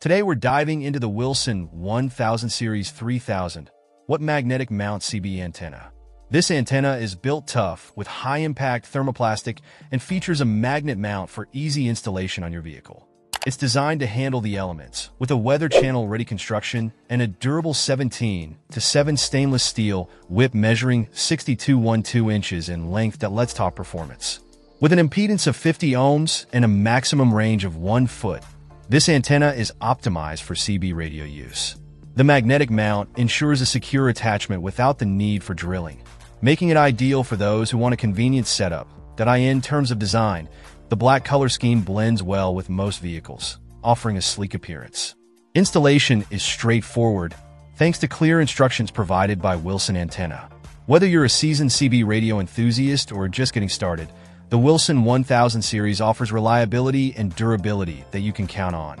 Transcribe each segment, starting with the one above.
Today we're diving into the Wilson 1000 Series 3000. Watt magnetic mount CB antenna? This antenna is built tough with high-impact thermoplastic and features a magnet mount for easy installation on your vehicle. It's designed to handle the elements with a weather channel ready construction and a durable 17 to 7 stainless steel whip measuring 62.12 inches in length that lets top performance. With an impedance of 50 ohms and a maximum range of 1 foot, this antenna is optimized for CB radio use. The magnetic mount ensures a secure attachment without the need for drilling, making it ideal for those who want a convenient setup that in terms of design, the black color scheme blends well with most vehicles, offering a sleek appearance. Installation is straightforward thanks to clear instructions provided by Wilson Antenna. Whether you're a seasoned CB radio enthusiast or just getting started, the Wilson 1000 series offers reliability and durability that you can count on.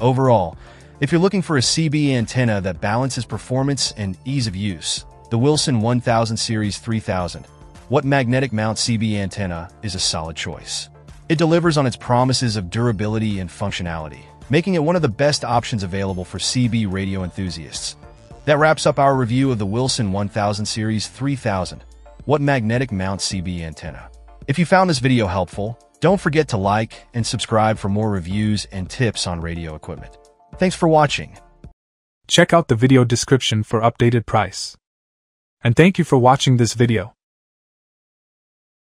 Overall, if you're looking for a CB antenna that balances performance and ease of use, the Wilson 1000 Series 3000 Watt Magnetic Mount CB antenna is a solid choice. It delivers on its promises of durability and functionality, making it one of the best options available for CB radio enthusiasts. That wraps up our review of the Wilson 1000 Series 3000 Watt Magnetic Mount CB Antenna. If you found this video helpful, don't forget to like and subscribe for more reviews and tips on radio equipment. Thanks for watching. Check out the video description for updated price. And thank you for watching this video.